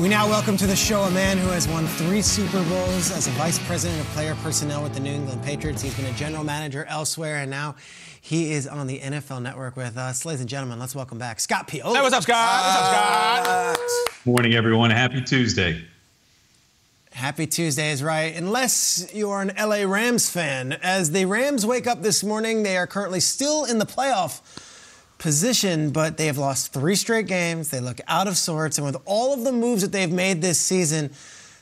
We now welcome to the show a man who has won three Super Bowls as a vice president of player personnel with the New England Patriots. He's been a general manager elsewhere, and now he is on the NFL Network with us. Ladies and gentlemen, let's welcome back Scott Pioli. Hey, what's up, Scott? What's up, Scott? Morning, everyone. Happy Tuesday. Happy Tuesday is right, unless you're an LA Rams fan. As the Rams wake up this morning, they are currently still in the playoff position, but they have lost three straight games. They look out of sorts, and with all of the moves that they've made this season,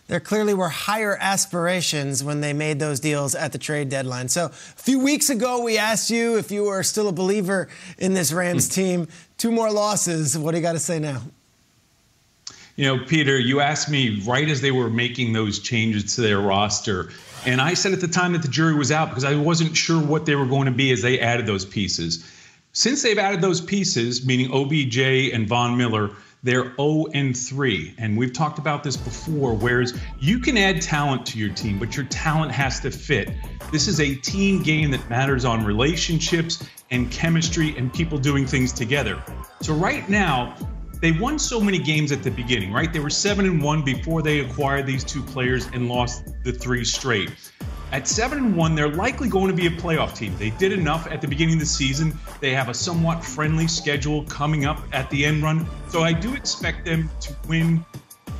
there clearly were higher aspirations when they made those deals at the trade deadline. So, a few weeks ago, we asked you if you were still a believer in this Rams hmm. team. Two more losses. What do you got to say now? You know, Peter, you asked me right as they were making those changes to their roster. And I said at the time that the jury was out because I wasn't sure what they were going to be as they added those pieces. Since they've added those pieces, meaning OBJ and Von Miller, they're 0 and 3. And we've talked about this before, whereas you can add talent to your team, but your talent has to fit. This is a team game that matters on relationships and chemistry and people doing things together. So right now, they won so many games at the beginning, right? They were seven and one before they acquired these two players and lost the three straight. At seven and one, they're likely going to be a playoff team. They did enough at the beginning of the season. They have a somewhat friendly schedule coming up at the end run, so I do expect them to win,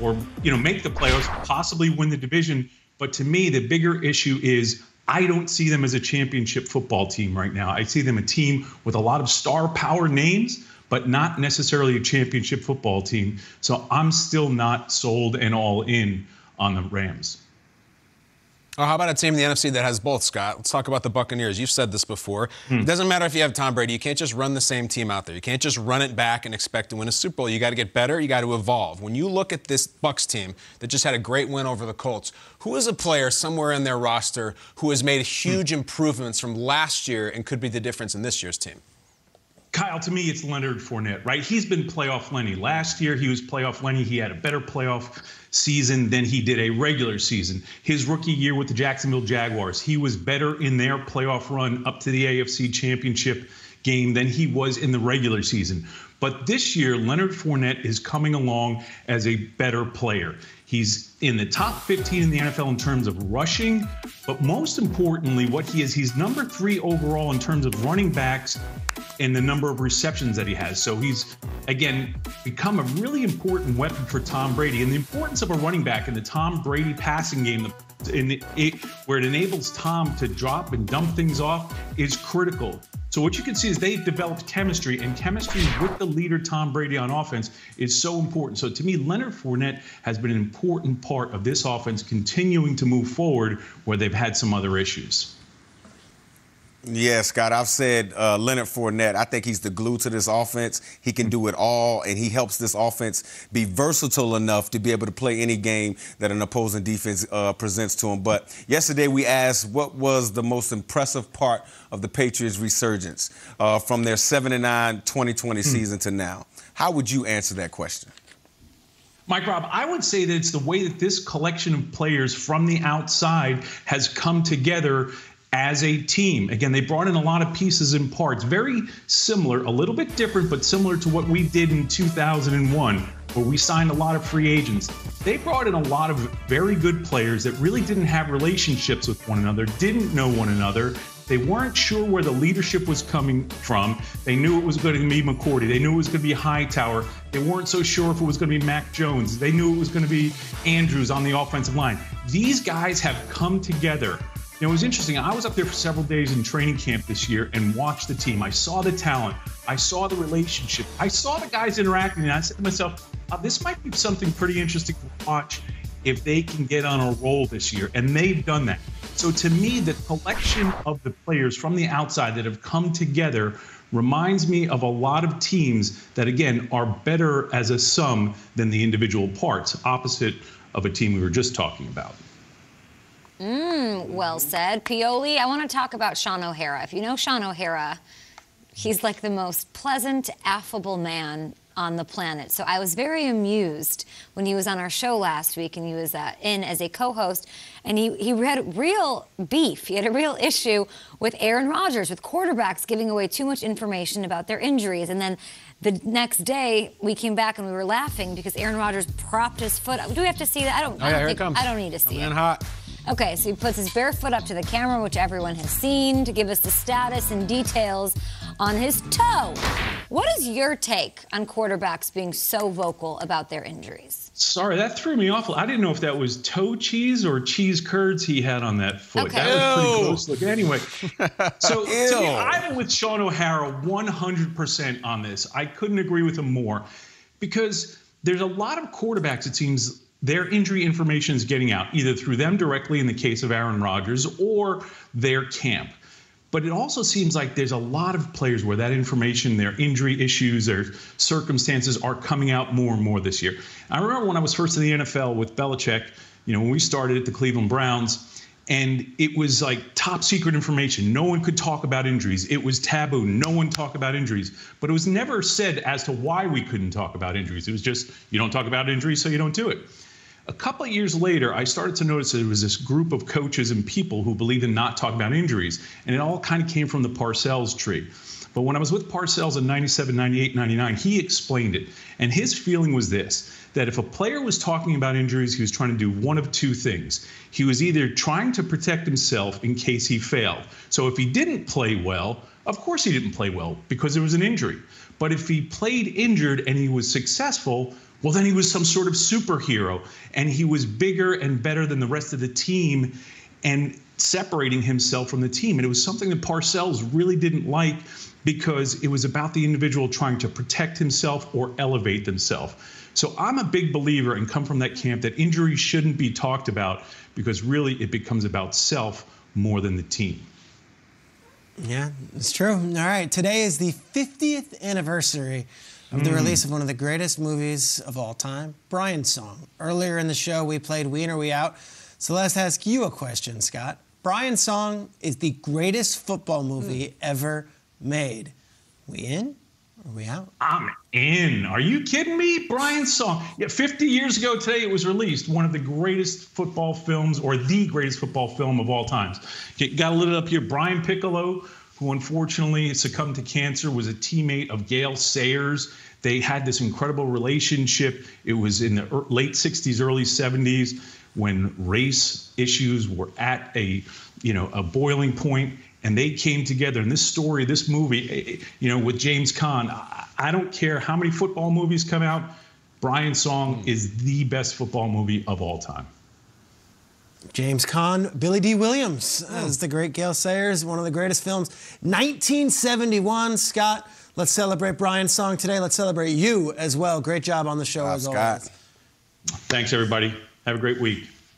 or you know, make the playoffs, possibly win the division. But to me, the bigger issue is I don't see them as a championship football team right now. I see them a team with a lot of star power names but not necessarily a championship football team. So I'm still not sold and all in on the Rams. Oh, how about a team in the NFC that has both, Scott? Let's talk about the Buccaneers. You've said this before. Hmm. It doesn't matter if you have Tom Brady. You can't just run the same team out there. You can't just run it back and expect to win a Super Bowl. You got to get better. You got to evolve. When you look at this Bucs team that just had a great win over the Colts, who is a player somewhere in their roster who has made huge hmm. improvements from last year and could be the difference in this year's team? Kyle, to me, it's Leonard Fournette, right? He's been playoff Lenny. Last year, he was playoff Lenny. He had a better playoff season than he did a regular season. His rookie year with the Jacksonville Jaguars, he was better in their playoff run up to the AFC Championship game than he was in the regular season. But this year, Leonard Fournette is coming along as a better player. He's in the top 15 in the NFL in terms of rushing, but most importantly, what he is, he's number three overall in terms of running backs and the number of receptions that he has. So he's, again, become a really important weapon for Tom Brady. And the importance of a running back in the Tom Brady passing game, in it, where it enables Tom to drop and dump things off, is critical. So what you can see is they've developed chemistry, and chemistry with the leader Tom Brady on offense is so important. So to me, Leonard Fournette has been an important part of this offense continuing to move forward where they've had some other issues. Yeah, Scott, I've said uh, Leonard Fournette, I think he's the glue to this offense. He can do it all, and he helps this offense be versatile enough to be able to play any game that an opposing defense uh, presents to him. But yesterday we asked what was the most impressive part of the Patriots' resurgence uh, from their 7 9 2020 hmm. season to now. How would you answer that question? Mike Rob, I would say that it's the way that this collection of players from the outside has come together as a team. Again, they brought in a lot of pieces and parts, very similar, a little bit different, but similar to what we did in 2001, where we signed a lot of free agents. They brought in a lot of very good players that really didn't have relationships with one another, didn't know one another. They weren't sure where the leadership was coming from. They knew it was going to be McCourty. They knew it was going to be Hightower. They weren't so sure if it was going to be Mac Jones. They knew it was going to be Andrews on the offensive line. These guys have come together you know, it was interesting. I was up there for several days in training camp this year and watched the team. I saw the talent. I saw the relationship. I saw the guys interacting, and I said to myself, oh, this might be something pretty interesting to watch if they can get on a roll this year. And they've done that. So to me, the collection of the players from the outside that have come together reminds me of a lot of teams that, again, are better as a sum than the individual parts, opposite of a team we were just talking about. Mm, well said. Pioli, I want to talk about Shaun O'Hara. If you know Shaun O'Hara, he's like the most pleasant, affable man on the planet. So I was very amused when he was on our show last week and he was uh, in as a co-host and he, he had real beef. He had a real issue with Aaron Rodgers, with quarterbacks giving away too much information about their injuries. And then The next day, we came back and we were laughing because Aaron Rodgers propped his foot up. Do we have to see that? I don't. Oh, I don't here think, it comes. I don't need to see Coming it. hot. Okay, so he puts his bare foot up to the camera, which everyone has seen, to give us the status and details on his toe. What is your take on quarterbacks being so vocal about their injuries? Sorry, that threw me off. I didn't know if that was toe cheese or cheese curds he had on that foot. Okay. That was pretty Ew. close. Look, anyway, so to me, I'm with Shaun O'Hara 100% on this. I couldn't agree with him more because there's a lot of quarterbacks, it seems, their injury information is getting out, either through them directly in the case of Aaron Rodgers or their camp. But it also seems like there's a lot of players where that information, their injury issues, their circumstances are coming out more and more this year. I remember when I was first in the NFL with Belichick, you know, when we started at the Cleveland Browns, and it was like top secret information. No one could talk about injuries. It was taboo. No one talked about injuries. But it was never said as to why we couldn't talk about injuries. It was just, you don't talk about injuries, so you don't do it. A couple of years later, I started to notice there was this group of coaches and people who believed in not talking about injuries. And it all kind of came from the Parcells tree. But when I was with Parcells in 97, 98, 99, he explained it. And his feeling was this that if a player was talking about injuries, he was trying to do one of two things. He was either trying to protect himself in case he failed. So if he didn't play well, of course he didn't play well because there was an injury. But if he played injured and he was successful, well, then he was some sort of superhero and he was bigger and better than the rest of the team and separating himself from the team. And it was something that Parcells really didn't like because it was about the individual trying to protect himself or elevate themselves. So I'm a big believer and come from that camp that injuries shouldn't be talked about because really it becomes about self more than the team. Yeah, it's true. All right, today is the 50th anniversary of the hmm. release of one of the greatest movies of all time, Brian's Song. Earlier in the show, we played We In or We Out. So let's ask you a question, Scott. Brian's Song is the greatest football hmm. movie ever made. We in or we out? I'm in. Are you kidding me? Brian's song. Yeah, 50 years ago today it was released. One of the greatest football films, or the greatest football film of all times. You got a little up here. Brian Piccolo, who unfortunately succumbed to cancer, was a teammate of Gale Sayers. They had this incredible relationship. It was in the late 60s, early 70s when race issues were at a, you know, a boiling point and they came together. And this story, this movie, eh, eh, you know, with James Caan, I, I don't care how many football movies come out. Brian Song is the best football movie of all time. James Caan, Billy Dee Williams oh. as the great Gale Sayers, one of the greatest films. 1971, Scott. Let's celebrate Brian's song today. Let's celebrate you as well. Great job on the show Wow, as Scott. always. Thanks, everybody. Have a great week.